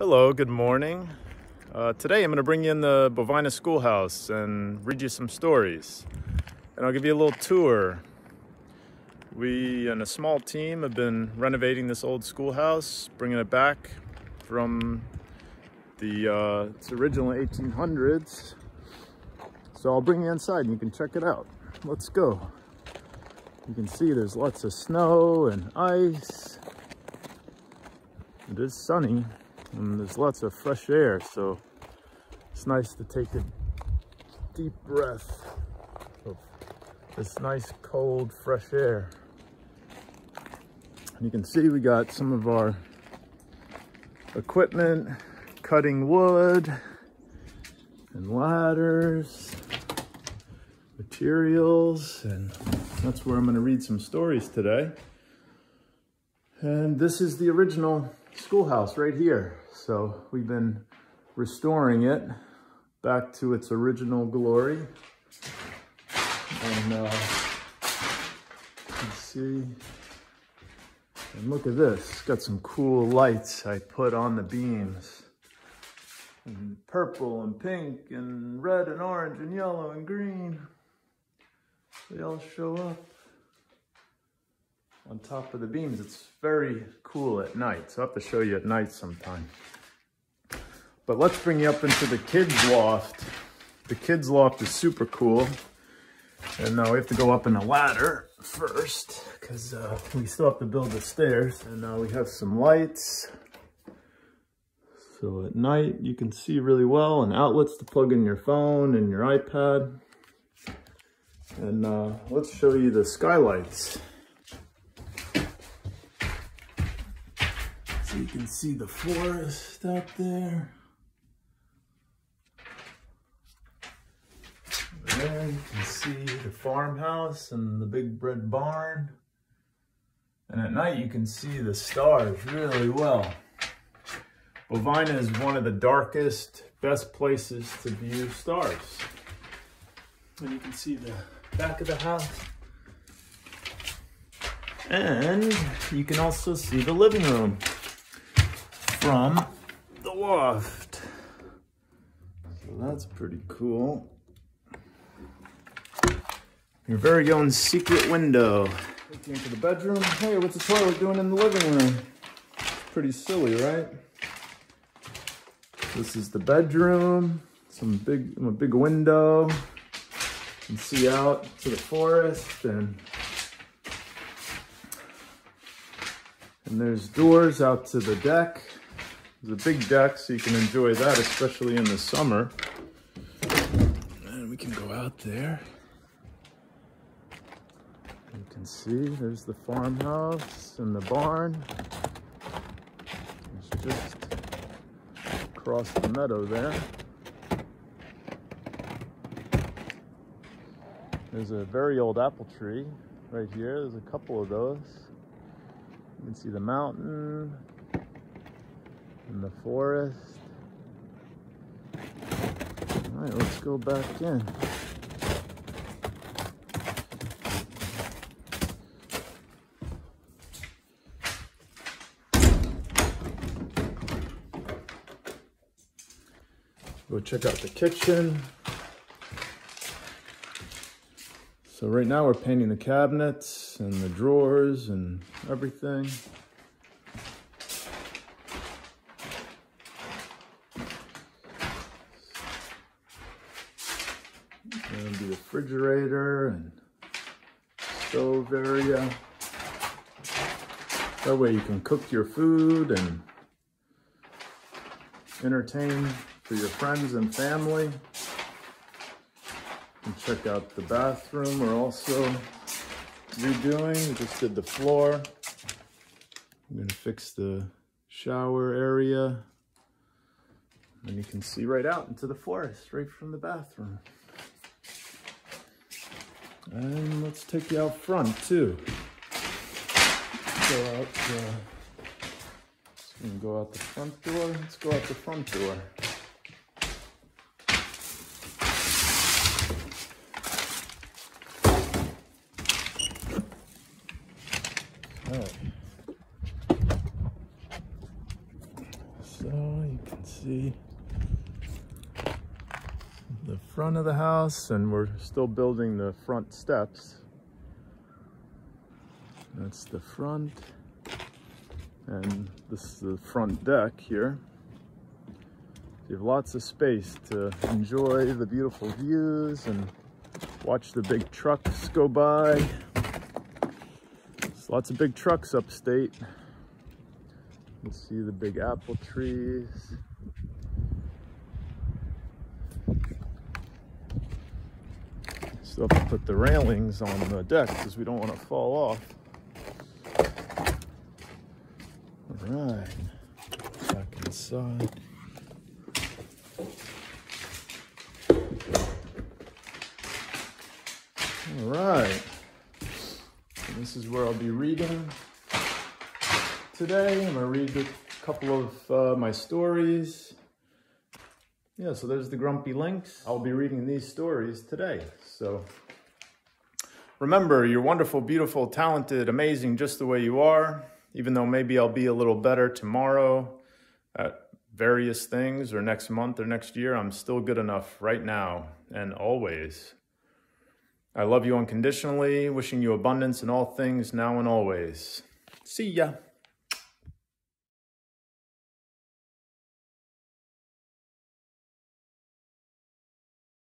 Hello, good morning. Uh, today I'm going to bring you in the Bovina Schoolhouse and read you some stories. And I'll give you a little tour. We and a small team have been renovating this old schoolhouse, bringing it back from the uh, its original 1800s. So I'll bring you inside and you can check it out. Let's go. You can see there's lots of snow and ice. It is sunny and there's lots of fresh air so it's nice to take a deep breath. Of this nice cold fresh air. And you can see we got some of our equipment cutting wood and ladders materials and that's where I'm going to read some stories today. And this is the original schoolhouse right here. So we've been restoring it back to its original glory. And uh, can see, and look at this, it's got some cool lights I put on the beams. And purple and pink and red and orange and yellow and green. They all show up on top of the beams. It's very cool at night, so I'll have to show you at night sometime. But let's bring you up into the kids' loft. The kids' loft is super cool. And now uh, we have to go up in a ladder first because uh, we still have to build the stairs. And now we have some lights. So at night you can see really well and outlets to plug in your phone and your iPad. And uh, let's show you the skylights. Can see the forest out there. There you can see the farmhouse and the big red barn. And at night you can see the stars really well. Bovina is one of the darkest, best places to view stars. And you can see the back of the house. And you can also see the living room from the loft. So that's pretty cool. Your very own secret window. Looking into the bedroom. Hey, what's the toilet doing in the living room? Pretty silly, right? This is the bedroom. Some big, a big window. You can see out to the forest and and there's doors out to the deck. There's a big deck, so you can enjoy that, especially in the summer. And we can go out there. You can see there's the farmhouse and the barn. It's just across the meadow there. There's a very old apple tree right here. There's a couple of those. You can see the mountain, in the forest. All right, let's go back in. Go check out the kitchen. So right now we're painting the cabinets and the drawers and everything. And the refrigerator and stove area. That way you can cook your food and entertain for your friends and family. And check out the bathroom. We're also redoing. We just did the floor. I'm gonna fix the shower area. And you can see right out into the forest, right from the bathroom. And let's take you out front too. Go out, uh, so go out the front door. Let's go out the front door. So you can see the front of the house and we're still building the front steps. That's the front and this is the front deck here. You have lots of space to enjoy the beautiful views and watch the big trucks go by. There's lots of big trucks upstate. You can see the big apple trees. Still have to put the railings on the deck because we don't want to fall off. All right, back inside. All right, this is where I'll be reading today. I'm gonna read a couple of uh, my stories. Yeah, so there's the Grumpy links. I'll be reading these stories today. So remember, you're wonderful, beautiful, talented, amazing just the way you are. Even though maybe I'll be a little better tomorrow at various things or next month or next year, I'm still good enough right now and always. I love you unconditionally, wishing you abundance in all things now and always. See ya.